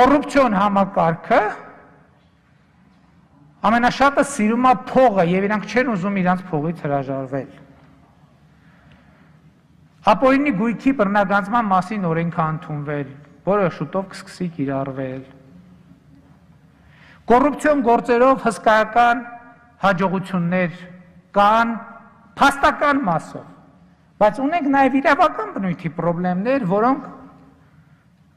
կոռուպցիոն համակարգը ամենաշատը սիրում է փողը եւ իրանք չեն ուզում իրանք փողից հրաժարվել։ Ապօրինի գույքի բռնագանձման մասին օրենք է ընդունվել, որը շուտով կսկսի կիրառվել։ Կոռուպցիոն գործերով հսկայական հաջողություններ կան փաստական մասով, բայց ունենք նաև իրավական բնույթի խնդիրներ, որոնք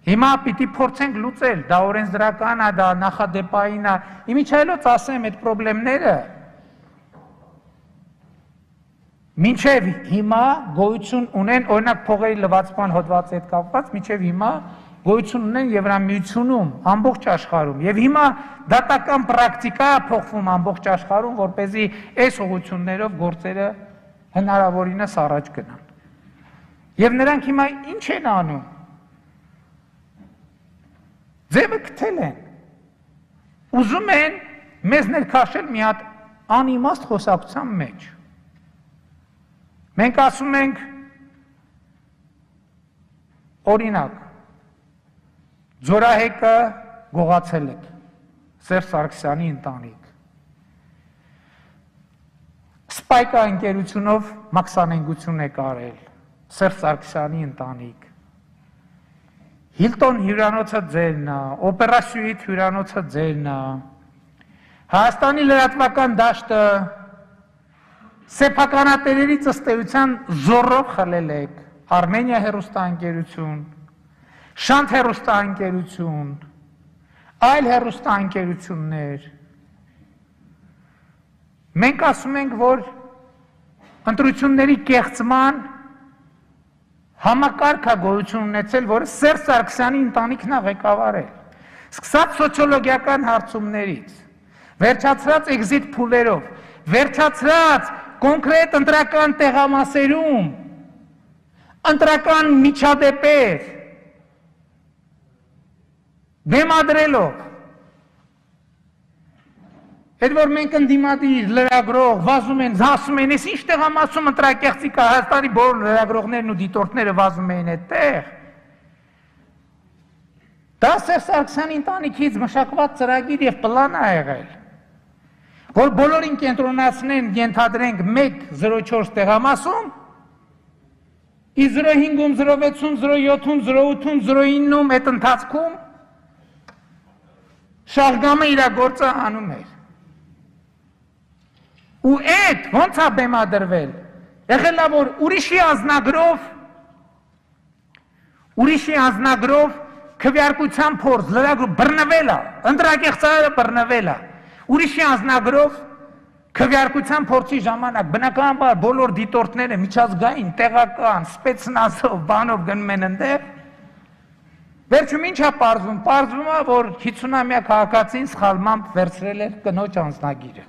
Հիմա պիտի փորձենք լուծել, դա օրենսդրական է, դա նախադեպային է։ Իմիջայլոց ասեմ այդ խնդիրները Մինչև հիմա գոյություն ունեն օրինակ փողերի լվացման հոդվածի հետ կապված, մինչև հիմա գոյություն ունեն Եվրամիությունում, ամբողջ աշխարհում։ Եվ հիմա դատական պրակտիկա փոխվում ամբողջ աշխարհում, որ เป զի այս ուղություններով գործերը հնարավորինս առաջ գնան։ Եվ նրանք հիմա ինչ են անում Ձևը գտել են։ Ուզում են մեզ ներքաշել մի հատ անիմաստ խոսակցության մեջ։ Մենք ասում ենք օրինակ Ձորահեկը գողացել է Սերժ Սարգսյանի ընտանիք։ Սպայկա ընկերությունով մաքսանենգություն է կարել Սերժ Սարգսյանի ընտանիք Հիլտոն հյուրանոցը ձերն է, Օպերա Սյուիթ հյուրանոցը ձերն է։ Հայաստանի լրատվական դաշտը սեփականատերերի ծստեյության զորով խլել եք։ Արմենիա հերոստանգերություն, Շանթ հերոստանգերություն, այլ հերոստանգերություններ։ Մենք ասում ենք, որ ընտրությունների կեղծման համակարգա գոյություն ունեցել, որը Սերժ Սարգսյանի ընտանիքն է ղեկավարել։ Սկսած սոցիոլոգիական հարցումներից, վերջացած էքզիտ փուլերով, վերջացած կոնկրետ ընտրական տեղամասերում, ընտրական միջադեպեր բեմադրելով Այդ որ մենք ընդդիմադիր լրագրող վազում են, ասում են, «Էս ինչ տեղամասում ընտրակեղծի կա Հայաստանի բոլոր լրագրողներն ու դիտորդները վազում էին այդտեղ»։ Դա Սերժ Սարգսյանի ընտանիքից մշակված ծրագիր եւ պլան է եղել, որ բոլորին կենտրոնացնեն, ենթադրենք 104 տեղամասում, ի 05-ում, 06-ում, 07-ում, 08-ում, 09-ում այդ ընթացքում շահգամը իր գործը անում էր։ Ու այդ ոնց է բեմադրվել։ Եղել է որ ուրիշի ազնագրով ուրիշի ազնագրով քվյարկության փորձ լրագրող բռնվել է, ընդրակեղծարը բռնվել է։ Ուրիշի ազնագրով քվյարկության փորձի ժամանակ բնականաբար բոլոր դիտորդները միջազգային, տեղական, սպեցնազով, բանով գնում են այնտեղ։ Վերջում ինչա պարզվում։ Պարզվում է, որ 50-ամյա քաղաքացին սխալմամբ վերցրել էր կնոջ անձնագիրը։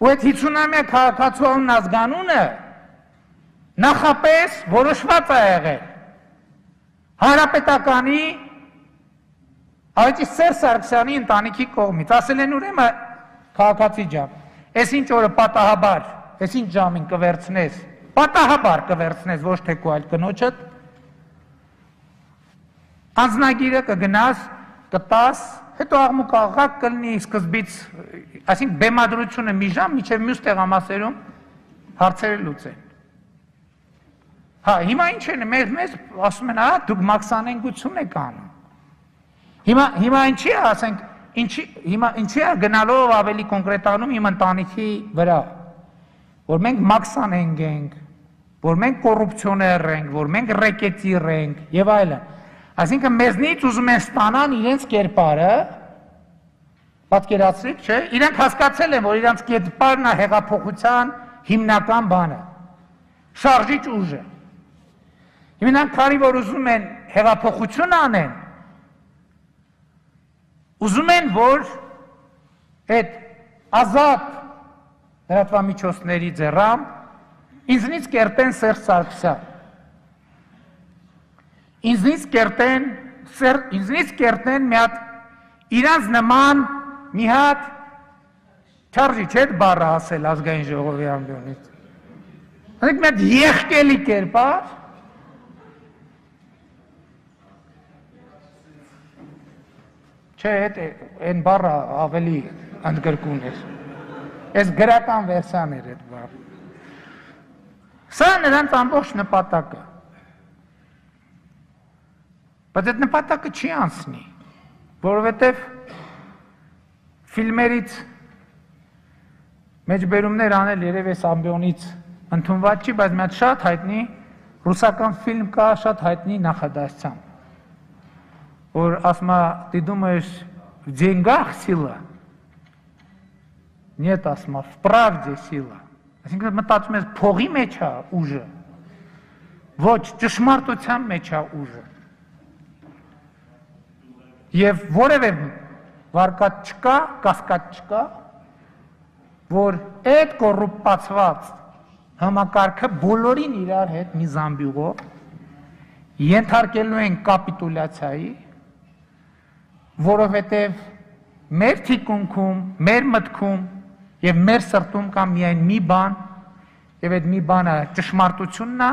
Ու այդ 50-ամյա քաղաքացիական ազգանունը նախապես որոշված է եղել հանրապետականի այդի Սեր Սարգսյանի ընտանիքի կողմից ասել են ուրեմն քաղաքացի ջան այս ինչ օրը պատահաբար այս ինչ ժամին կվերցնես պատահաբար կվերցնես ոչ թե քո այլ կնոջդ անznագիրը կգնաս կտաս հետո աղմուկ աղակ կլինի սկզբից, այսինքն բեմադրությունը մի ժամ միջև մյուս տեղամասերում հարցերը լուծեն։ Հա, հիմա ինչ են, մեզ մեզ ասում են, «Ահա դուք մաքսանենգություն եք անում»։ Հիմա հիմա ինչի է, ասենք, ինչի հիմա ինչի է գնալով ավելի կոնկրետանում իմ ընտանիքի վրա, որ մենք մաքսանենք ենք, որ մենք կոռուպցիոներ ենք, որ մենք ռեկետիր ենք եւ այլն։ Այսինքն մեզնից ուզում են ստանան իրենց կերպարը, պատկերացրիք, չէ, իրենք հասկացել են, որ իրենց կերպարն է հեղափոխության հիմնական բանը։ Շարժիչ ուժը։ Հիմնան քարի որ ուզում են հեղափոխություն անեն, ուզում են, որ այդ ազատ լրատվամիջոցների ձեռամբ ինձնից կերտեն Սերժ Սարգսյան ինձնից կերտեն, սեր, ինձնից կերտեն մի հատ իրանց նման մի հատ չարժի չէ բառը ասել ազգային ժողովի ամբիոնից։ Հենց մի հատ եղկելի կերպար, Չէ, այդ այն բառը ավելի ընդգրկուն էր։ Այս գրական վերսիան էր այդ բառը։ Սա նրանց ամբողջ նպատակը։ Բայց այդ նպատակը չի անցնի, որովհետև ֆիլմերից մեջբերումներ անել երևի այս ամբիոնից ընդունված չի, բայց մի հատ շատ հայտնի ռուսական ֆիլմ կա, շատ հայտնի նախադասությամբ, որ ասма ты думаешь в деньгах сила? Нет, ասма, в правде сила։ Այսինքն մտածում ես փողի մեջ է ուժը։ Ոչ, ճշմարտության մեջ է ուժը։ Եվ որևէ վարկած չկա, կասկած չկա, որ այդ կոռուպացված համակարգը բոլորին իրար հետ մի զամբյուղով ենթարկելու են կապիտուլյացիայի, որովհետև մեր թիկունքում, մեր մտքում եւ մեր սրտում կա միայն մի բան, եւ այդ մի բանը ճշմարտությունն է,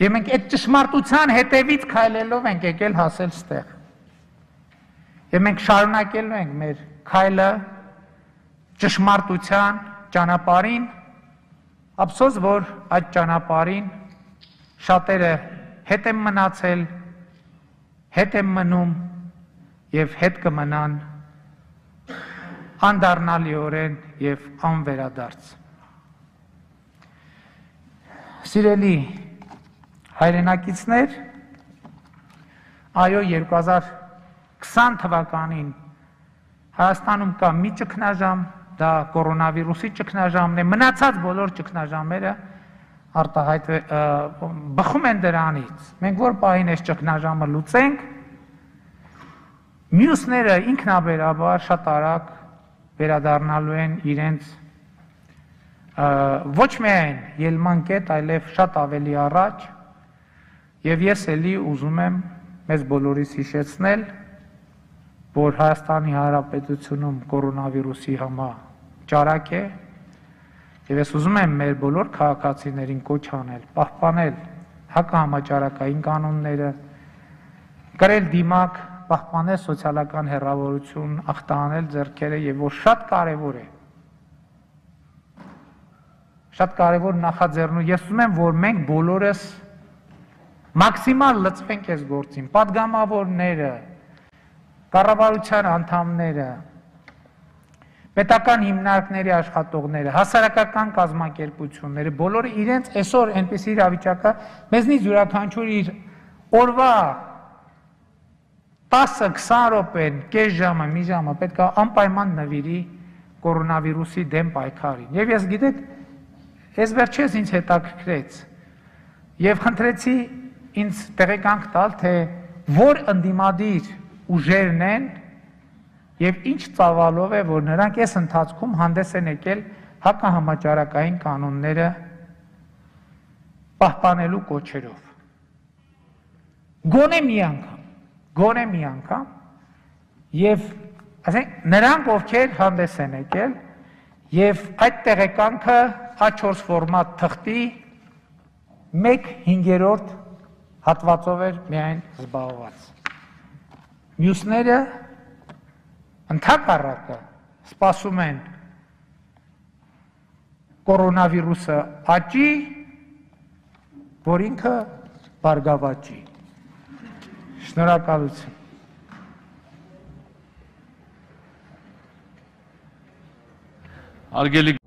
Եվ մենք այդ ճշմարտության հետևից քայլելով ենք եկել հասել ստեղ։ Եվ մենք շարունակելու ենք մեր քայլը ճշմարտության ճանապարհին, ափսոս որ այդ ճանապարհին շատերը հետ են մնացել, հետ են մնում եւ հետ կմնան անդառնալիորեն եւ անվերադարձ։ Սիրելի հայրենակիցներ, այո 2020 թվականին Հայաստանում կա մի ճգնաժամ, դա կորոնավիրուսի ճգնաժամն է, մնացած բոլոր ճգնաժամերը արտահայտ բխում են դրանից։ Մենք որ պահին այս ճգնաժամը լուծենք, մյուսները ինքնաբերաբար շատ արագ վերադառնալու են իրենց ոչ միայն ելման կետ, այլև շատ ավելի առաջ Եվ ես էլի ուզում եմ մեզ բոլորիս հիշեցնել, որ Հայաստանի Հանրապետությունում կորոնավիրուսի համա ճարակ է եւ ես ուզում եմ մեր բոլոր քաղաքացիներին կոչ անել, պահպանել հակահամաճարակային կանոնները, գրել դիմակ, պահպանել սոցիալական հերավորություն, ախտանալ ձեռքերը եւ որ շատ կարեւոր է շատ կարևոր նախաձեռնու։ Ես ուզում եմ, որ մենք բոլորս մաքսիմալ լծվենք այս գործին։ Պատգամավորները, կառավարության անդամները, պետական հիմնարկների աշխատողները, հասարակական կազմակերպությունները, բոլորը իրենց այսօր այնպեսի իրավիճակը մեզնից յուրաքանչյուր իր օրվա 10-20 րոպեն, կես ժամը, մի ժամը պետք է անպայման նվիրի կորոնավիրուսի դեմ պայքարին։ Եվ ես գիտեք, ես վերջերս ինձ հետաքրքրեց եւ խնդրեցի ինձ տեղեկանք տալ, թե որ ընդդիմադիր ուժերն են եւ ինչ ծավալով է, որ նրանք այս ընթացքում հանդես են եկել հակահամաճարակային կանոնները պահպանելու կոչերով։ Գոնե մի անգամ, գոնե մի անգամ եւ ասենք նրանք ովքեր հանդես են եկել եւ այդ տեղեկանքը A4 ֆորմատ թղթի 1/5 հատվածով էր միայն զբաղված։ Մյուսները ընդհակառակը սպասում են կորոնավիրուսը աճի, որ ինքը բարգավաճի։ Շնորհակալություն։ Արգելի